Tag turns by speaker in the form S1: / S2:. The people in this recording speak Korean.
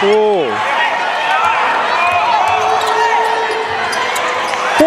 S1: 오. 오!